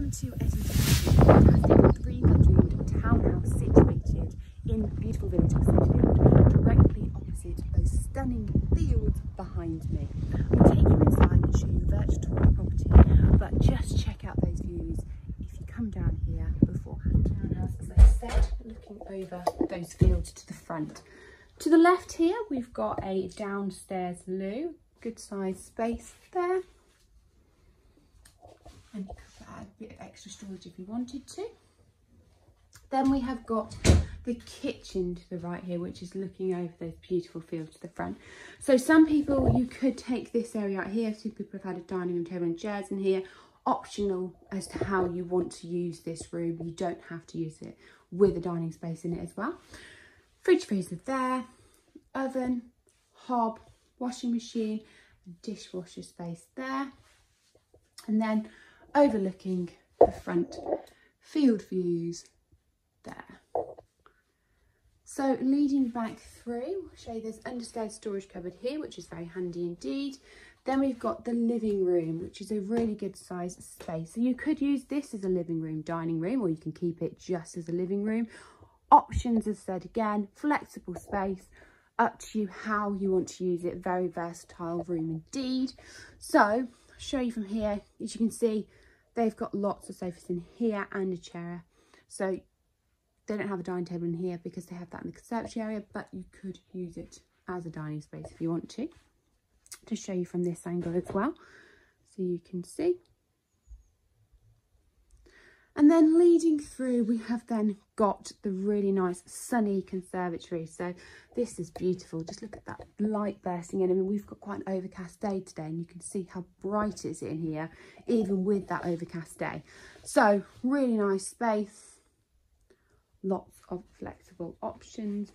Welcome to Ettington, fantastic three-bedroomed townhouse situated in beautiful village of Snitterfield, directly opposite those stunning fields behind me. To take you inside and show you a virtual tour of the property, but just check out those views if you come down here beforehand. Townhouse, as I said, looking over those fields to the front. To the left here, we've got a downstairs loo, good sized space there and add a bit of extra storage if you wanted to. Then we have got the kitchen to the right here, which is looking over those beautiful fields to the front. So some people, you could take this area out here. Some people have had a dining room table and chairs in here. Optional as to how you want to use this room. You don't have to use it with a dining space in it as well. Fridge freezer there, oven, hob, washing machine, dishwasher space there. And then overlooking the front field views there. So leading back through, I'll show you this understairs storage cupboard here, which is very handy indeed. Then we've got the living room, which is a really good size space. So you could use this as a living room, dining room, or you can keep it just as a living room. Options, as said again, flexible space, up to you how you want to use it. Very versatile room indeed. So I'll show you from here, as you can see, They've got lots of sofas in here and a chair. So they don't have a dining table in here because they have that in the conservatory area, but you could use it as a dining space if you want to. To show you from this angle as well, so you can see. And then leading through, we have then got the really nice sunny conservatory. So this is beautiful. Just look at that light bursting in. I mean, we've got quite an overcast day today and you can see how bright it is in here, even with that overcast day. So really nice space. Lots of flexible options.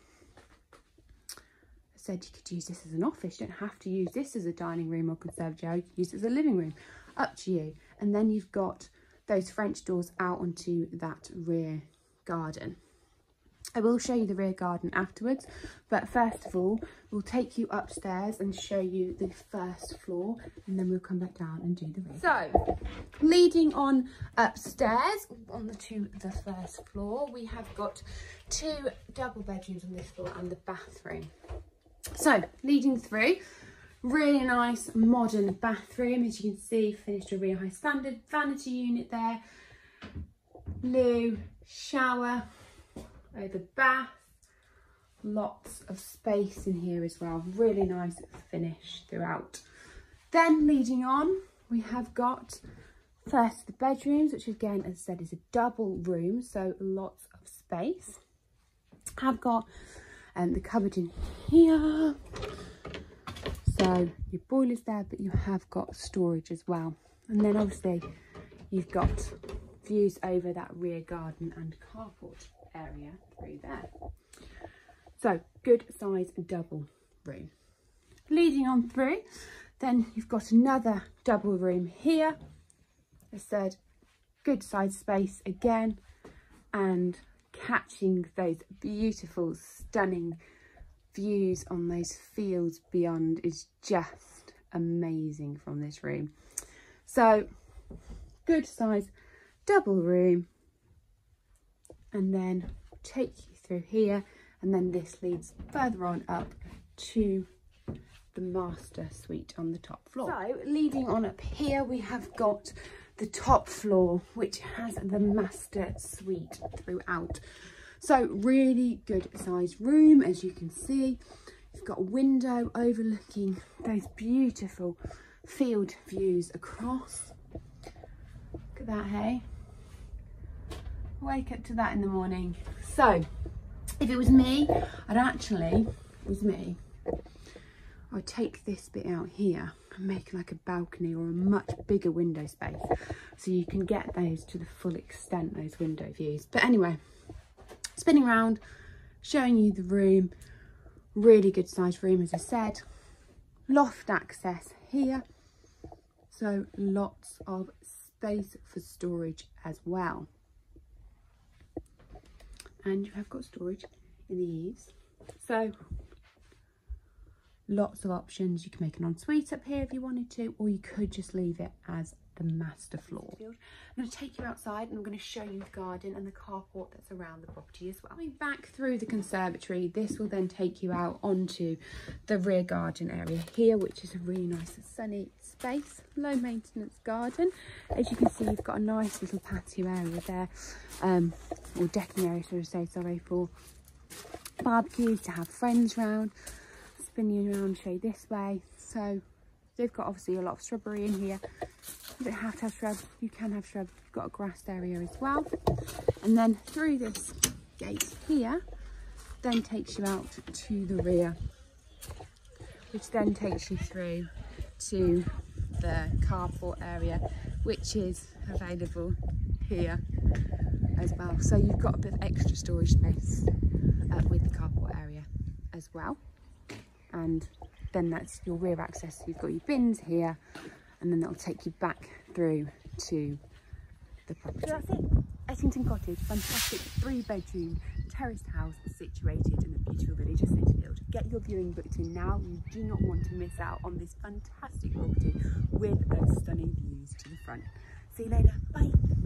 I said you could use this as an office. You don't have to use this as a dining room or conservatory. You could use it as a living room. Up to you. And then you've got those French doors out onto that rear garden. I will show you the rear garden afterwards, but first of all, we'll take you upstairs and show you the first floor, and then we'll come back down and do the rear. So, leading on upstairs, on the, to the first floor, we have got two double bedrooms on this floor and the bathroom. So, leading through, Really nice modern bathroom, as you can see, finished a real high standard vanity unit there. Loo, shower, over bath, lots of space in here as well. Really nice finish throughout. Then leading on, we have got first the bedrooms, which again, as I said, is a double room, so lots of space. I've got um, the cupboard in here, so your boiler's there, but you have got storage as well. And then obviously you've got views over that rear garden and carport area through there. So good size double room. Leading on through, then you've got another double room here. I said good size space again and catching those beautiful, stunning views on those fields beyond is just amazing from this room. So good size double room and then take you through here and then this leads further on up to the master suite on the top floor. So leading on up here we have got the top floor which has the master suite throughout so really good sized room, as you can see. You've got a window overlooking those beautiful field views across. Look at that, hey? Wake up to that in the morning. So, if it was me, I'd actually, it was me, I'd take this bit out here and make like a balcony or a much bigger window space so you can get those to the full extent, those window views. But anyway, spinning around, showing you the room. Really good sized room, as I said. Loft access here. So lots of space for storage as well. And you have got storage in the eaves. So lots of options. You can make an ensuite up here if you wanted to, or you could just leave it as the master floor. I'm going to take you outside and I'm going to show you the garden and the carport that's around the property as well. Coming back through the conservatory, this will then take you out onto the rear garden area here, which is a really nice sunny space, low maintenance garden. As you can see, you've got a nice little patio area there, um, or decking area, so to say, sorry, for barbecues, to have friends round, spin you around, show you this way. So they've got obviously a lot of shrubbery in here. You don't have to have shrubs, you can have shrubs. You've got a grassed area as well. And then through this gate here, then takes you out to the rear, which then takes you through to the carport area, which is available here as well. So you've got a bit of extra storage space uh, with the carport area as well. And then that's your rear access. You've got your bins here and then that'll take you back through to the property. So that's it. Ettington Cottage, fantastic three bedroom terraced house situated in the beautiful village of Snitterfield. Get your viewing booked in now. You do not want to miss out on this fantastic property with those stunning views to the front. See you later. Bye.